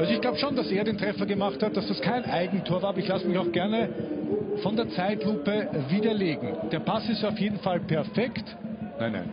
Also ich glaube schon, dass er den Treffer gemacht hat, dass das kein Eigentor war, aber ich lasse mich auch gerne von der Zeitlupe widerlegen. Der Pass ist auf jeden Fall perfekt. Nein, nein.